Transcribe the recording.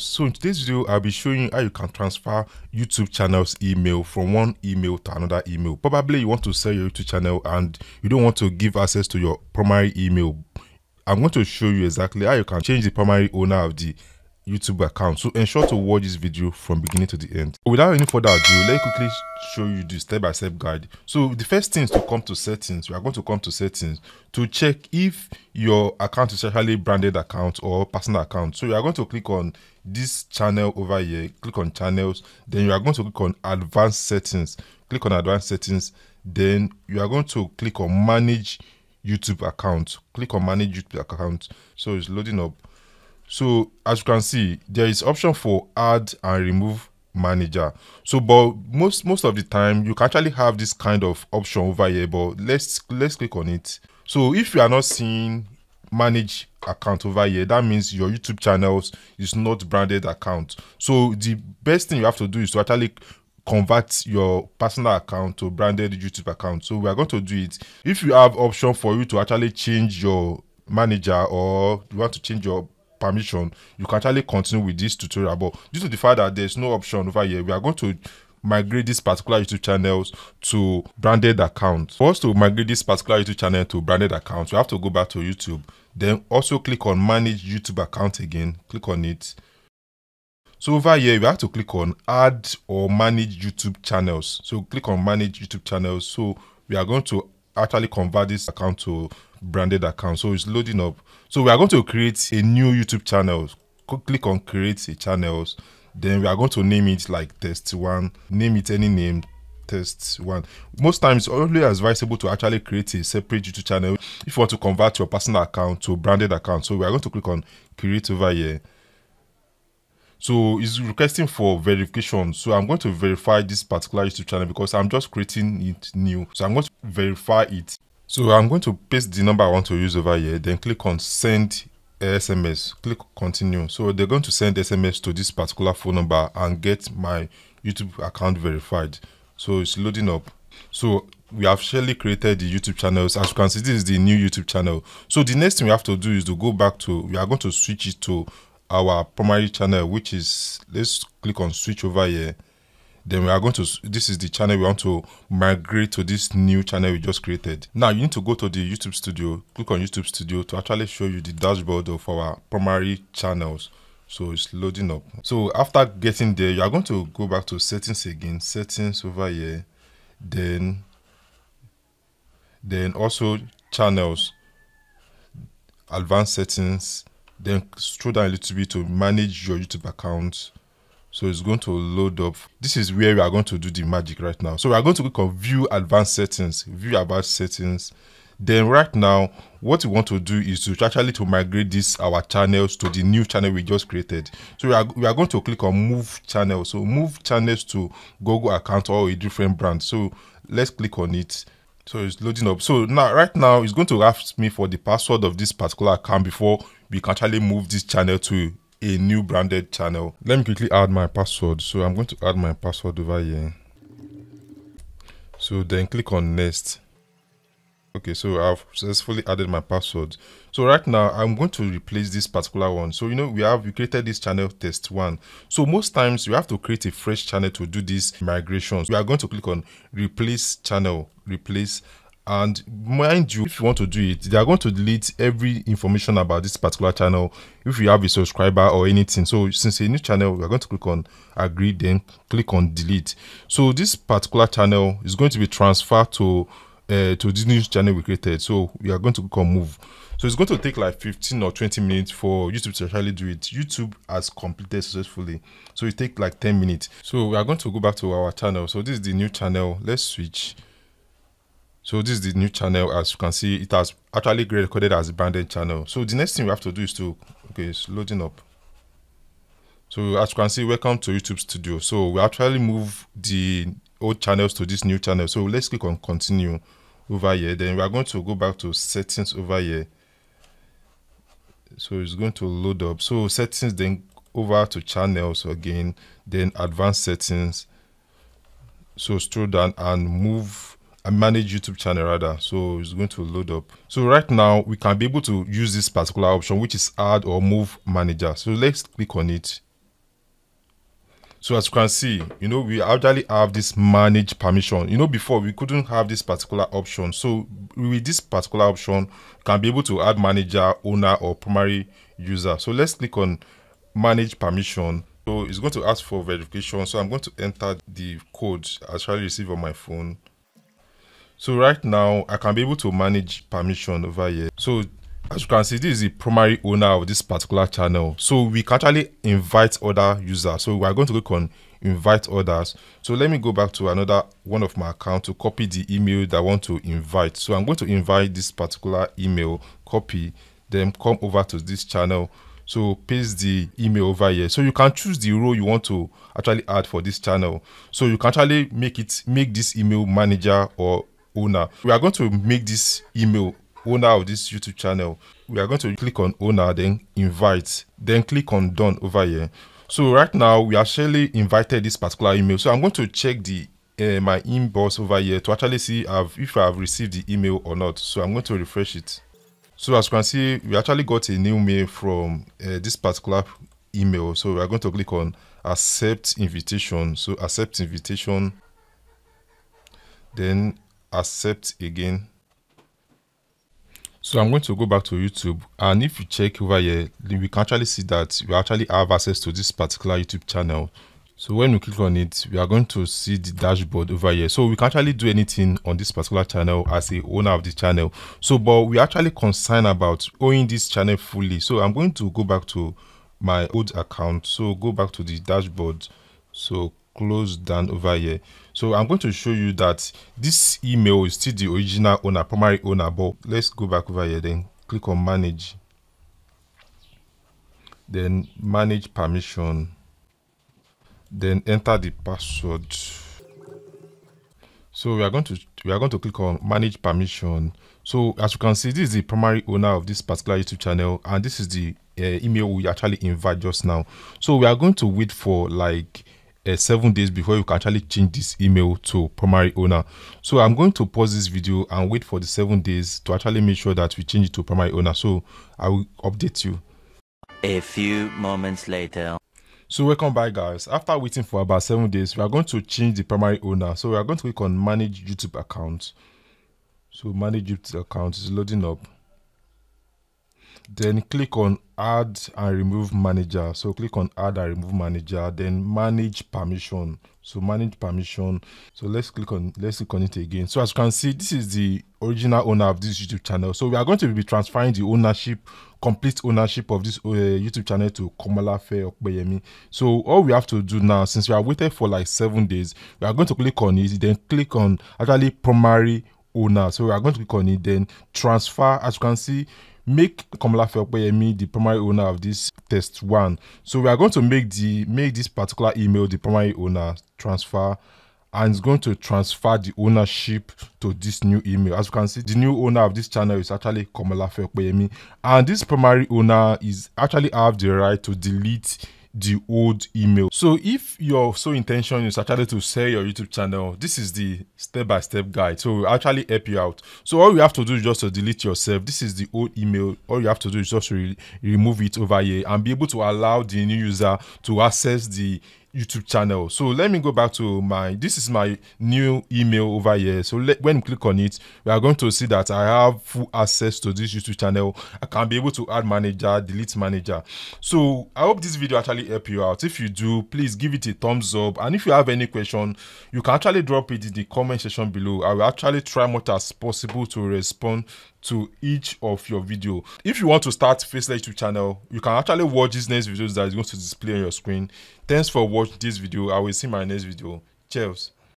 So in today's video, I'll be showing you how you can transfer YouTube channel's email from one email to another email. Probably you want to sell your YouTube channel and you don't want to give access to your primary email. I'm going to show you exactly how you can change the primary owner of the YouTube account. So ensure to watch this video from beginning to the end. Without any further ado, let me quickly show you the step-by-step guide. So the first thing is to come to settings. We are going to come to settings to check if your account is actually branded account or personal account. So you are going to click on this channel over here, click on channels, then you are going to click on advanced settings. Click on advanced settings, then you are going to click on manage YouTube account. Click on manage YouTube account. So it's loading up so as you can see, there is option for add and remove manager. So but most most of the time you can actually have this kind of option over here, but let's let's click on it. So if you are not seeing manage account over here, that means your YouTube channels is not branded account. So the best thing you have to do is to actually convert your personal account to branded YouTube account. So we are going to do it. If you have option for you to actually change your manager or you want to change your permission, you can actually continue with this tutorial. But due to the fact that there's no option over here, we are going to migrate this particular YouTube channels to branded account. For us to migrate this particular YouTube channel to branded account, we have to go back to YouTube. Then also click on manage YouTube account again. Click on it. So over here, you have to click on add or manage YouTube channels. So click on manage YouTube channels. So we are going to actually convert this account to branded account. So it's loading up. So we are going to create a new YouTube channel. Click on create a channels. Then we are going to name it like test one. Name it any name test one most times it's only advisable to actually create a separate youtube channel if you want to convert your personal account to branded account so we are going to click on create over here so it's requesting for verification so i'm going to verify this particular youtube channel because i'm just creating it new so i'm going to verify it so I'm going to paste the number I want to use over here, then click on send SMS, click continue. So they're going to send SMS to this particular phone number and get my YouTube account verified. So it's loading up. So we have surely created the YouTube channels. As you can see, this is the new YouTube channel. So the next thing we have to do is to go back to, we are going to switch it to our primary channel, which is, let's click on switch over here then we are going to this is the channel we want to migrate to this new channel we just created. Now you need to go to the youtube studio click on youtube studio to actually show you the dashboard of our primary channels. So it's loading up. So after getting there you are going to go back to settings again settings over here then then also channels advanced settings then scroll down a little bit to manage your youtube account so it's going to load up. This is where we are going to do the magic right now. So we are going to click on view advanced settings, view advanced settings. Then right now, what we want to do is to actually to migrate this our channels to the new channel we just created. So we are, we are going to click on move channel. So move channels to Google account or a different brand. So let's click on it. So it's loading up. So now right now it's going to ask me for the password of this particular account before we can actually move this channel to a new branded channel. Let me quickly add my password. So I'm going to add my password over here. So then click on next. Okay, so I've successfully added my password. So right now I'm going to replace this particular one. So you know we have we created this channel test one. So most times you have to create a fresh channel to do these migrations. We are going to click on replace channel, replace and mind you if you want to do it they are going to delete every information about this particular channel if you have a subscriber or anything. So since a new channel we are going to click on agree then click on delete. So this particular channel is going to be transferred to uh, to this new channel we created. So we are going to click on move. So it's going to take like 15 or 20 minutes for youtube to actually do it. Youtube has completed successfully. So it takes like 10 minutes. So we are going to go back to our channel. So this is the new channel. Let's switch so this is the new channel. As you can see, it has actually recorded as a branded channel. So the next thing we have to do is to, okay, it's loading up. So as you can see, welcome to YouTube Studio. So we actually move the old channels to this new channel. So let's click on continue over here. Then we are going to go back to settings over here. So it's going to load up. So settings, then over to channels again, then advanced settings. So scroll down and move a manage YouTube channel rather. So it's going to load up. So right now we can be able to use this particular option, which is add or move manager. So let's click on it. So as you can see, you know, we actually have this manage permission. You know, before we couldn't have this particular option. So with this particular option, can be able to add manager, owner, or primary user. So let's click on manage permission. So it's going to ask for verification. So I'm going to enter the code I actually receive on my phone. So right now I can be able to manage permission over here. So as you can see, this is the primary owner of this particular channel. So we can actually invite other users. So we are going to click on invite others. So let me go back to another one of my account to copy the email that I want to invite. So I'm going to invite this particular email, copy, then come over to this channel. So paste the email over here. So you can choose the role you want to actually add for this channel. So you can actually make it make this email manager or owner. We are going to make this email owner of this YouTube channel. We are going to click on owner, then invite, then click on done over here. So right now we actually invited this particular email. So I'm going to check the uh, my inbox over here to actually see if I have received the email or not. So I'm going to refresh it. So as you can see, we actually got a new mail from uh, this particular email. So we are going to click on accept invitation. So accept invitation, then accept again so I'm going to go back to YouTube and if you check over here, we can actually see that we actually have access to this particular YouTube channel. So when we click on it, we are going to see the dashboard over here. So we can actually do anything on this particular channel as a owner of the channel. So, but we actually concerned about owning this channel fully. So I'm going to go back to my old account. So go back to the dashboard. So close down over here. So i'm going to show you that this email is still the original owner primary owner but let's go back over here then. Click on manage. Then manage permission. Then enter the password. So we are going to we are going to click on manage permission. So as you can see this is the primary owner of this particular youtube channel and this is the uh, email we actually invite just now. So we are going to wait for like uh, seven days before you can actually change this email to primary owner. So i'm going to pause this video and wait for the seven days to actually make sure that we change it to primary owner. So i will update you. A few moments later. So welcome back guys. After waiting for about seven days we are going to change the primary owner. So we are going to click on manage youtube account. So manage youtube account is loading up then click on add and remove manager. So click on add and remove manager then manage permission. So manage permission. So let's click on let's click on it again. So as you can see this is the original owner of this youtube channel. So we are going to be transferring the ownership complete ownership of this uh, youtube channel to komolafe opeyemi. So all we have to do now since we have waited for like seven days we are going to click on it then click on actually primary owner. So we are going to click on it then transfer. As you can see make Komolafe Opeyemi the primary owner of this test one. So we are going to make the make this particular email the primary owner transfer and it's going to transfer the ownership to this new email. As you can see, the new owner of this channel is actually Komolafe Opeyemi and this primary owner is actually have the right to delete the old email. So if your sole intention is actually to sell your YouTube channel, this is the step-by-step -step guide. So actually help you out. So all you have to do is just to delete yourself. This is the old email. All you have to do is just re remove it over here and be able to allow the new user to access the YouTube channel. So let me go back to my, this is my new email over here. So let, when you click on it, we are going to see that I have full access to this YouTube channel. I can be able to add manager, delete manager. So I hope this video actually help you out. If you do, please give it a thumbs up. And if you have any question, you can actually drop it in the comment section below. I will actually try much as possible to respond to each of your video. If you want to start Faceless YouTube channel, you can actually watch these next videos that is going to display on your screen. Thanks for watching this video. I will see my next video. Cheers.